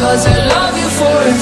Cause I love you for